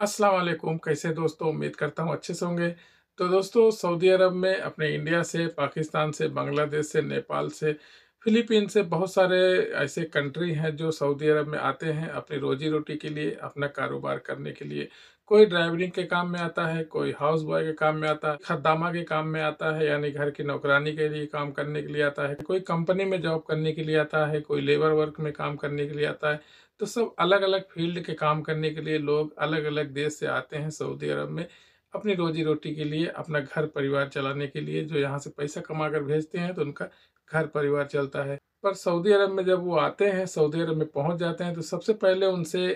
अस्सलाम वालेकुम। कैसे दोस्तों? उम्मीद करता हूँ अच्छे से होंगे। तो दोस्तों, सऊदी अरब में अपने इंडिया से, पाकिस्तान से, बांग्लादेश से, नेपाल से फिलीपीन से बहुत सारे ऐसे कंट्री हैं जो सऊदी अरब में आते हैं अपनी रोजी रोटी के लिए, अपना कारोबार करने के लिए। कोई ड्राइवरिंग के काम में आता है, कोई हाउस बॉय के काम में आता है खदामा के काम में आता है, यानी घर की नौकरानी के लिए काम करने के लिए आता है। कोई कंपनी में जॉब करने के लिए आता है, कोई लेबर वर्क में काम करने के लिए आता है। तो सब अलग अलग फ़ील्ड के काम करने के लिए लोग अलग अलग देश से आते हैं सऊदी अरब में अपनी रोजी रोटी के लिए, अपना घर परिवार चलाने के लिए, जो यहाँ से पैसा कमा कर भेजते हैं तो उनका घर परिवार चलता है। पर सऊदी अरब में जब वो आते हैं, सऊदी अरब में पहुँच जाते हैं तो सबसे पहले उनसे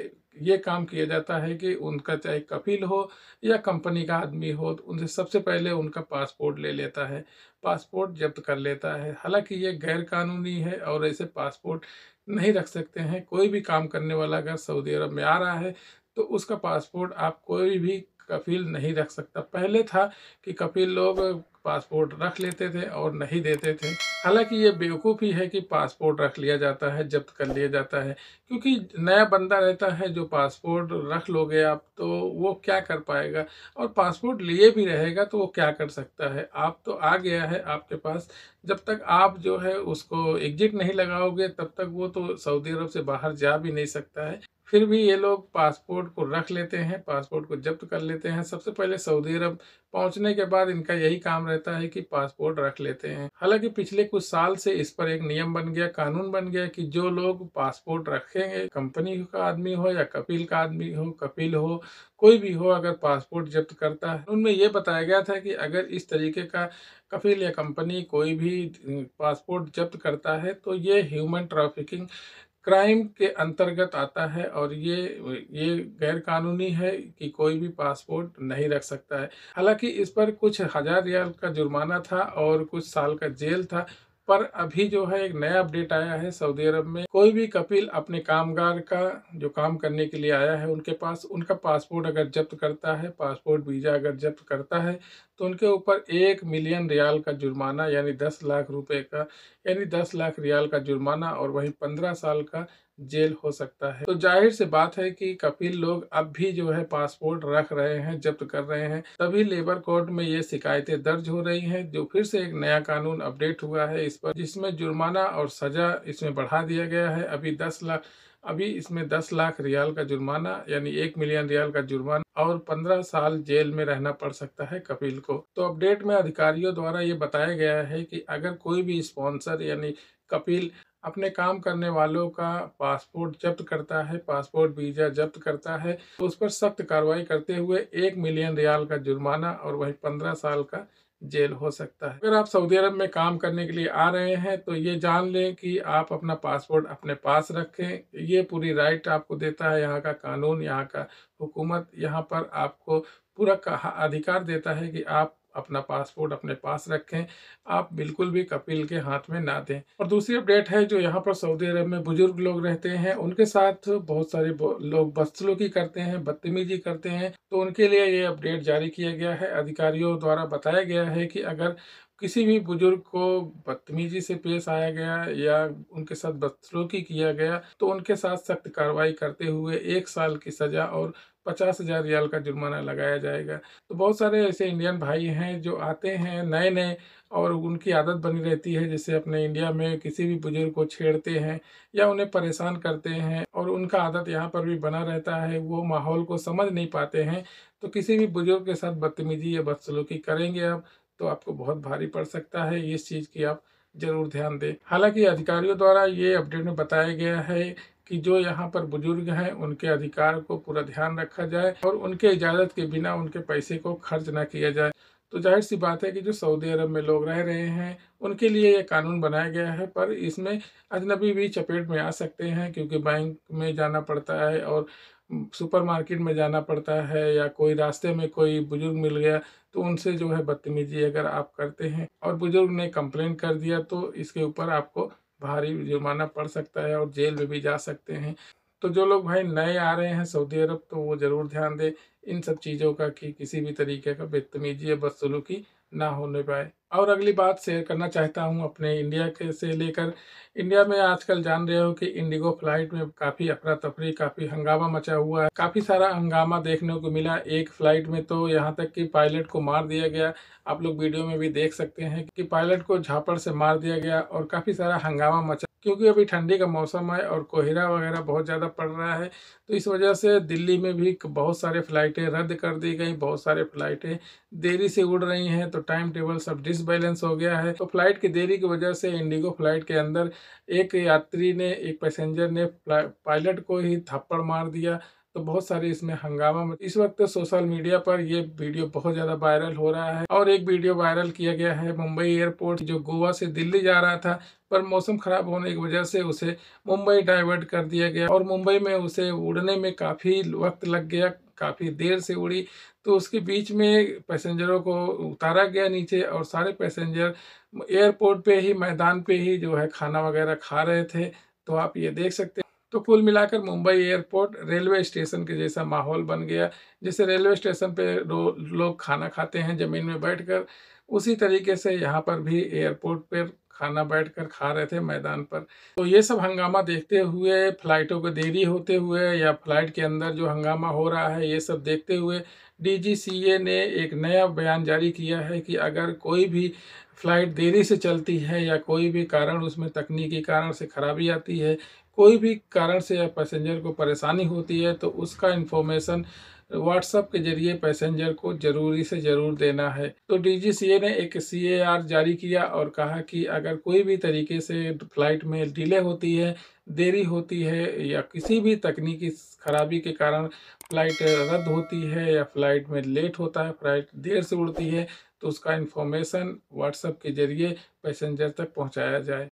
ये काम किया जाता है कि उनका चाहे कपिल हो या कंपनी का आदमी हो तो उनसे सबसे पहले उनका पासपोर्ट ले लेता है। पासपोर्ट जब्त कर लेता है। हालाँकि ये गैर कानूनी है और ऐसे पासपोर्ट नहीं रख सकते हैं। कोई भी काम करने वाला अगर सऊदी अरब में आ रहा है तो उसका पासपोर्ट आप कोई भी कफील नहीं रख सकता। पहले था कि कफील लोग पासपोर्ट रख लेते थे और नहीं देते थे। हालाँकि ये बेवकूफ़ी है कि पासपोर्ट रख लिया जाता है, जब्त कर लिया जाता है। क्योंकि नया बंदा रहता है, जो पासपोर्ट रख लोगे आप तो वो क्या कर पाएगा? और पासपोर्ट लिए भी रहेगा तो वो क्या कर सकता है? आप तो आ गया है आपके पास। जब तक आप जो है उसको एग्जिट नहीं लगाओगे, तब तक वो तो सऊदी अरब से बाहर जा भी नहीं सकता है। फिर भी ये लोग पासपोर्ट को रख लेते हैं, पासपोर्ट को जब्त कर लेते हैं। सबसे पहले सऊदी अरब पहुँचने के बाद इनका यही काम रहता है कि पासपोर्ट रख लेते हैं। हालाँकि पिछले कुछ साल से इस पर एक नियम बन गया, कानून बन गया कि जो लोग पासपोर्ट रखेंगे, कंपनी का आदमी हो या कपिल का आदमी हो, कपिल हो, कोई भी हो, अगर पासपोर्ट जब्त करता है। उनमें यह बताया गया था कि अगर इस तरीके का कपिल या कंपनी कोई भी पासपोर्ट जब्त करता है तो ये ह्यूमन ट्रैफिकिंग क्राइम के अंतर्गत आता है और ये ये गैर कानूनी है कि कोई भी पासपोर्ट नहीं रख सकता है। हालाँकि इस पर कुछ हज़ार रियाल का जुर्माना था और कुछ साल का जेल था, पर अभी जो है एक नया अपडेट आया है सऊदी अरब में। कोई भी कपिल अपने कामगार का, जो काम करने के लिए आया है, उनके पास, उनका पासपोर्ट अगर जब्त करता है, पासपोर्ट वीज़ा अगर जब्त करता है तो उनके ऊपर एक मिलियन रियाल का जुर्माना, यानी दस लाख रुपए का, यानी दस लाख रियाल का जुर्माना और वहीं पंद्रह साल का जेल हो सकता है। तो ज़ाहिर से बात है कि कपिल लोग अब भी जो है पासपोर्ट रख रहे हैं, जब्त कर रहे हैं। तभी लेबर कोर्ट में ये शिकायतें दर्ज हो रही हैं, जो फिर से एक नया कानून अपडेट हुआ है इस पर, जिसमें जुर्माना और सजा इसमें बढ़ा दिया गया है। अभी दस लाख अभी इसमें दस लाख रियाल का जुर्माना, यानी एक मिलियन रियाल का जुर्माना और पंद्रह साल जेल में रहना पड़ सकता है कपिल को। तो अपडेट में अधिकारियों द्वारा ये बताया गया है कि अगर कोई भी स्पॉन्सर, यानी कपिल, अपने काम करने वालों का पासपोर्ट जब्त करता है, पासपोर्ट वीज़ा जब्त करता है तो उस पर सख्त कार्रवाई करते हुए एक मिलियन रियाल का जुर्माना और वही पंद्रह साल का जेल हो सकता है। अगर आप सऊदी अरब में काम करने के लिए आ रहे हैं तो ये जान लें कि आप अपना पासपोर्ट अपने पास रखें। ये पूरी राइट आपको देता है। यहाँ का कानून, यहाँ का हुकूमत, यहाँ पर आपको पूरा अधिकार देता है कि आप अपना पासपोर्ट अपने पास रखें। आप बिल्कुल भी कपिल के हाथ में ना दें। और दूसरी अपडेट है जो यहाँ पर सऊदी अरब में बुज़ुर्ग लोग रहते हैं, उनके साथ बहुत सारे लोग बदसलूकी करते हैं, बदतमीजी करते हैं। तो उनके लिए ये अपडेट जारी किया गया है। अधिकारियों द्वारा बताया गया है कि अगर किसी भी बुज़ुर्ग को बदतमीजी से पेश आया गया या उनके साथ बदसलूकी किया गया तो उनके साथ सख्त कार्रवाई करते हुए एक साल की सजा और पचास हज़ार रियाल का जुर्माना लगाया जाएगा। तो बहुत सारे ऐसे इंडियन भाई हैं जो आते हैं नए नए और उनकी आदत बनी रहती है, जैसे अपने इंडिया में किसी भी बुज़ुर्ग को छेड़ते हैं या उन्हें परेशान करते हैं और उनका आदत यहाँ पर भी बना रहता है, वो माहौल को समझ नहीं पाते हैं। तो किसी भी बुज़ुर्ग के साथ बदतमीजी या बदसलूकी करेंगे आप तो आपको बहुत भारी पड़ सकता है इस चीज़ की आप ज़रूर ध्यान दें। हालाँकि अधिकारियों द्वारा ये अपडेट में बताया गया है कि जो यहाँ पर बुज़ुर्ग हैं, उनके अधिकार को पूरा ध्यान रखा जाए और उनके इजाज़त के बिना उनके पैसे को खर्च न किया जाए। तो ज़ाहिर सी बात है कि जो सऊदी अरब में लोग रह रहे हैं, उनके लिए ये कानून बनाया गया है, पर इसमें अजनबी भी चपेट में आ सकते हैं, क्योंकि बैंक में जाना पड़ता है और सुपरमार्केट में जाना पड़ता है या कोई रास्ते में कोई बुज़ुर्ग मिल गया तो उनसे जो है बदतमीजी अगर आप करते हैं और बुज़ुर्ग ने कंप्लेन कर दिया तो इसके ऊपर आपको भारी जुर्माना पड़ सकता है और जेल में भी जा सकते हैं। तो जो लोग भाई नए आ रहे हैं सऊदी अरब तो वो ज़रूर ध्यान दें इन सब चीज़ों का कि किसी भी तरीके का बेतमीजी या बदसलूकी ना होने पाए। और अगली बात शेयर करना चाहता हूँ अपने इंडिया के से लेकर। इंडिया में आजकल जान रहे हो कि इंडिगो फ़्लाइट में काफ़ी अफरा तफरी काफ़ी हंगामा मचा हुआ है। काफ़ी सारा हंगामा देखने को मिला एक फ़्लाइट में तो यहाँ तक कि पायलट को मार दिया गया। आप लोग वीडियो में भी देख सकते हैं कि पायलट को झापड़ से मार दिया गया और काफ़ी सारा हंगामा मचा क्योंकि अभी ठंडी का मौसम है और कोहरा वगैरह बहुत ज़्यादा पड़ रहा है तो इस वजह से दिल्ली में भी बहुत सारे फ़्लाइटें रद्द कर दी गई, बहुत सारे फ़्लाइटें देरी से उड़ रही हैं तो टाइम टेबल सब डिसबैलेंस हो गया है। तो फ़्लाइट की देरी की वजह से इंडिगो फ़्लाइट के अंदर एक यात्री ने, एक पैसेंजर ने पायलट को ही थप्पड़ मार दिया तो बहुत सारे इसमें हंगामा इस वक्त सोशल मीडिया पर ये वीडियो बहुत ज़्यादा वायरल हो रहा है और एक वीडियो वायरल किया गया है मुंबई एयरपोर्ट जो गोवा से दिल्ली जा रहा था, पर मौसम खराब होने की वजह से उसे मुंबई डाइवर्ट कर दिया गया और मुंबई में उसे उड़ने में काफ़ी वक्त लग गया, काफ़ी देर से उड़ी। तो उसके बीच में पैसेंजरों को उतारा गया नीचे और सारे पैसेंजर एयरपोर्ट पे ही, मैदान पे ही जो है खाना वगैरह खा रहे थे। तो आप ये देख सकते तो कुल मिलाकर मुंबई एयरपोर्ट रेलवे स्टेशन के जैसा माहौल बन गया, जैसे रेलवे स्टेशन पे लोग खाना खाते हैं, ज़मीन में बैठकर। उसी तरीके से यहाँ पर भी एयरपोर्ट पर खाना बैठकर खा रहे थे मैदान पर। तो ये सब हंगामा देखते हुए, फ्लाइटों को देरी होते हुए या फ़्लाइट के अंदर जो हंगामा हो रहा है, ये सब देखते हुए डीजीसीए ने एक नया बयान जारी किया है कि अगर कोई भी फ़्लाइट देरी से चलती है या कोई भी कारण उसमें तकनीकी कारण से खराबी आती है कोई भी कारण से या पैसेंजर को परेशानी होती है तो उसका इन्फॉर्मेशन व्हाट्सएप के ज़रिए पैसेंजर को ज़रूरी से ज़रूर देना है। तो डीजीसीए ने एक सीएआर जारी किया और कहा कि अगर कोई भी तरीके से फ़्लाइट में डिले होती है, देरी होती है या किसी भी तकनीकी खराबी के कारण फ़्लाइट रद्द होती है या फ़्लाइट में लेट होता है फ़्लाइट देर से उड़ती है तो उसका इन्फॉर्मेशन व्हाट्सएप के ज़रिए पैसेंजर तक पहुँचाया जाए।